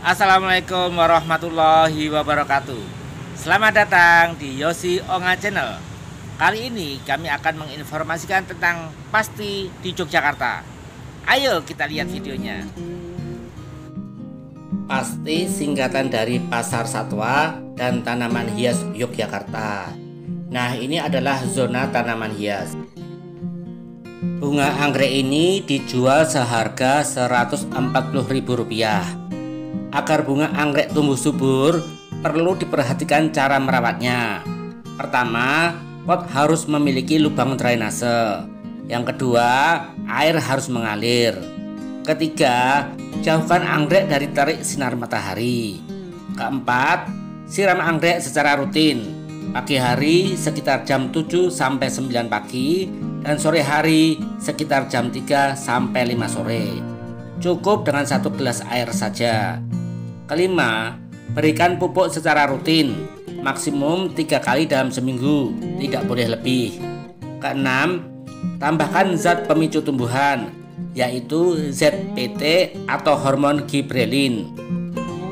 Assalamualaikum warahmatullahi wabarakatuh. Selamat datang di Yosi Onga Channel. Kali ini kami akan menginformasikan tentang pasti di Yogyakarta. Ayo kita lihat videonya. Pasti singkatan dari Pasar Satwa dan Tanaman Hias Yogyakarta. Nah ini adalah zona tanaman hias. Bunga anggrek ini dijual seharga Rp140.000 Agar bunga anggrek tumbuh subur, perlu diperhatikan cara merawatnya. Pertama, pot harus memiliki lubang drainase. Yang kedua, air harus mengalir. Ketiga, jauhkan anggrek dari terik sinar matahari. Keempat, siram anggrek secara rutin. Pagi hari sekitar jam 7 sampai 9 pagi dan sore hari sekitar jam 3 sampai 5 sore. Cukup dengan satu gelas air saja. Kelima, berikan pupuk secara rutin, maksimum tiga kali dalam seminggu, tidak boleh lebih. Keenam, tambahkan zat pemicu tumbuhan, yaitu ZPT atau hormon gibrelin.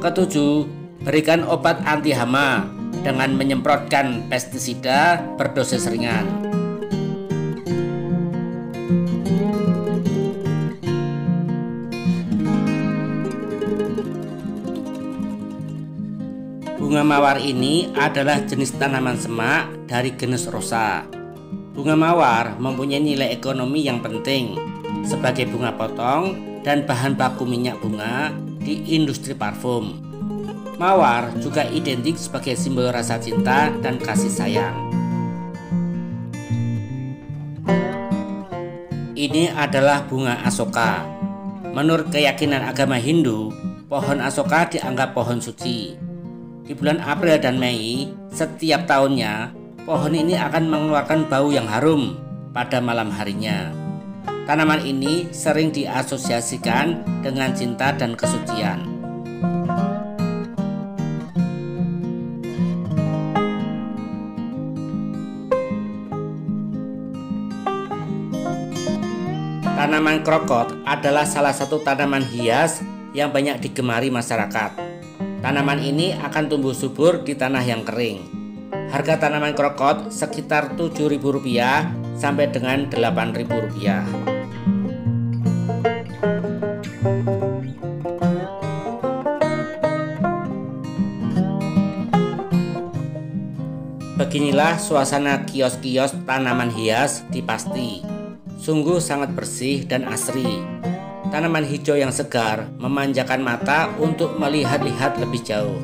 Ketujuh, berikan obat anti hama dengan menyemprotkan pestisida berdosis ringan. Bunga mawar ini adalah jenis tanaman semak dari genus rosa. Bunga mawar mempunyai nilai ekonomi yang penting sebagai bunga potong dan bahan baku minyak bunga di industri parfum. Mawar juga identik sebagai simbol rasa cinta dan kasih sayang. Ini adalah bunga asoka. Menurut keyakinan agama Hindu, pohon asoka dianggap pohon suci. Di bulan April dan Mei, setiap tahunnya, pohon ini akan mengeluarkan bau yang harum pada malam harinya. Tanaman ini sering diasosiasikan dengan cinta dan kesucian. Tanaman krokot adalah salah satu tanaman hias yang banyak digemari masyarakat. Tanaman ini akan tumbuh subur di tanah yang kering. Harga tanaman krokot sekitar Rp7.000 sampai dengan Rp8.000. Beginilah suasana kios-kios tanaman hias di Pasti. Sungguh sangat bersih dan asri. Tanaman hijau yang segar memanjakan mata untuk melihat-lihat lebih jauh.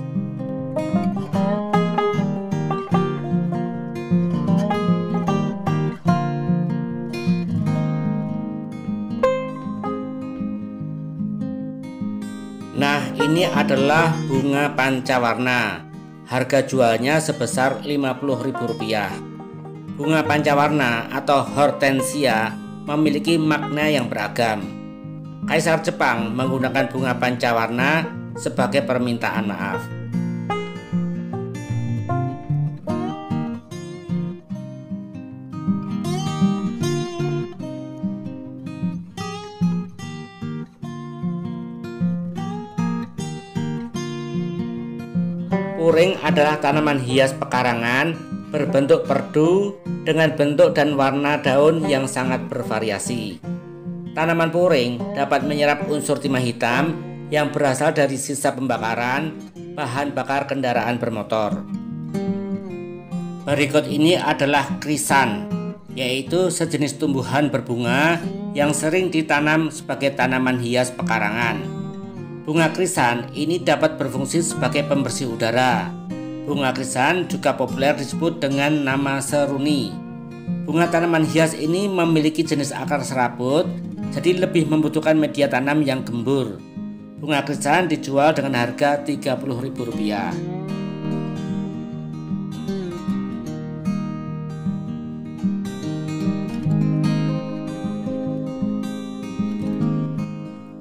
Nah, ini adalah bunga pancawarna. Harga jualnya sebesar Rp50.000. Bunga pancawarna atau hortensia memiliki makna yang beragam. Kaisar Jepang menggunakan bunga pancawarna sebagai permintaan maaf. Puring adalah tanaman hias pekarangan berbentuk perdu dengan bentuk dan warna daun yang sangat bervariasi. Tanaman puring dapat menyerap unsur timah hitam yang berasal dari sisa pembakaran bahan bakar kendaraan bermotor. Berikut ini adalah krisan, yaitu sejenis tumbuhan berbunga yang sering ditanam sebagai tanaman hias pekarangan. Bunga krisan ini dapat berfungsi sebagai pembersih udara. Bunga krisan juga populer disebut dengan nama seruni. Bunga tanaman hias ini memiliki jenis akar serabut jadi lebih membutuhkan media tanam yang gembur. Bunga krisan dijual dengan harga Rp30.000.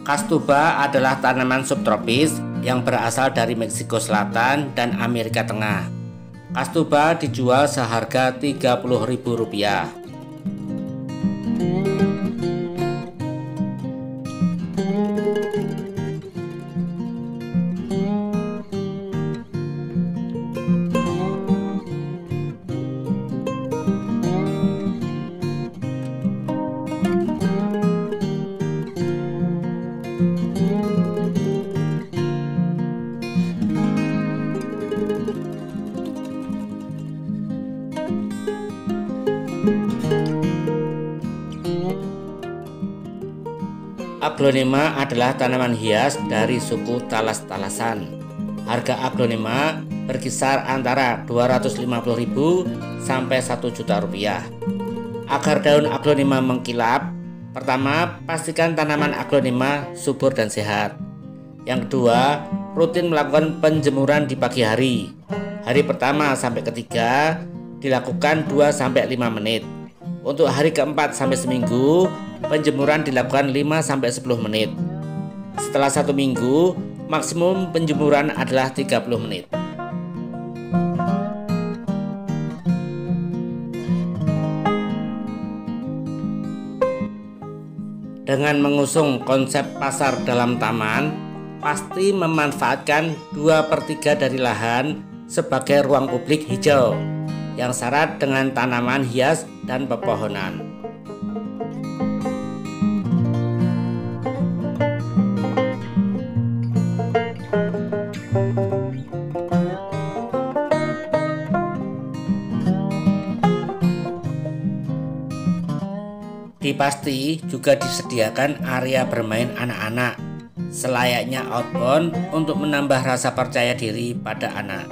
Kastuba adalah tanaman subtropis yang berasal dari Meksiko Selatan dan Amerika Tengah. Kastuba dijual seharga Rp30.000. Aglonema adalah tanaman hias dari suku talas-talasan. Harga aglonema berkisar antara 250.000 sampai 1 juta rupiah. Agar daun aglonema mengkilap, pertama pastikan tanaman aglonema subur dan sehat. Yang kedua, rutin melakukan penjemuran di pagi hari. Hari pertama sampai ketiga dilakukan 2 sampai 5 menit. Untuk hari keempat sampai seminggu, penjemuran dilakukan 5 sampai 10 menit. Setelah satu minggu, maksimum penjemuran adalah 30 menit. Dengan mengusung konsep pasar dalam taman, pasti memanfaatkan 2 per 3 dari lahan sebagai ruang publik hijau yang syarat dengan tanaman hias dan pepohonan. Pasti juga disediakan area bermain anak-anak selayaknya outbound untuk menambah rasa percaya diri pada anak.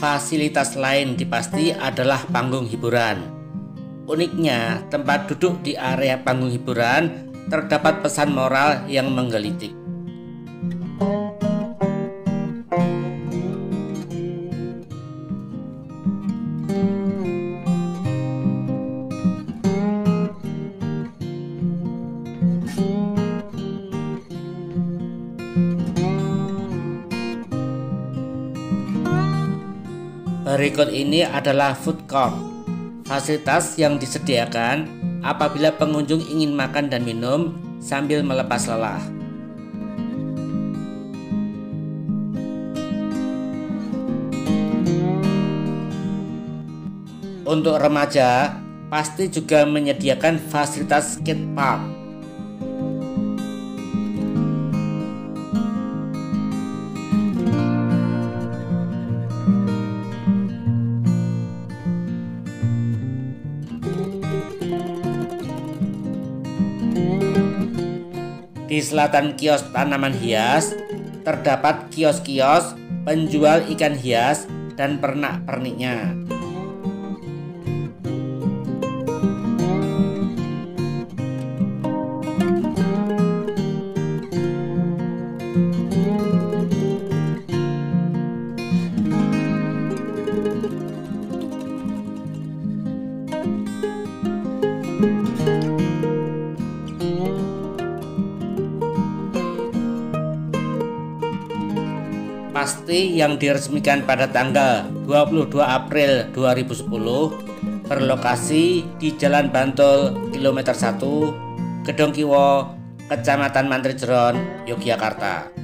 Fasilitas lain di Pasti adalah panggung hiburan. Uniknya, tempat duduk di area panggung hiburan terdapat pesan moral yang menggelitik. Berikut ini adalah food court, fasilitas yang disediakan apabila pengunjung ingin makan dan minum sambil melepas lelah. Untuk remaja, pasti juga menyediakan fasilitas skate park Di selatan kios tanaman hias terdapat kios-kios penjual ikan hias dan pernak-perniknya. Yang diresmikan pada tanggal 22 April 2010 berlokasi di Jalan Bantul kilometer 1 Gedong Kiwo Kecamatan Mantri Jeron Yogyakarta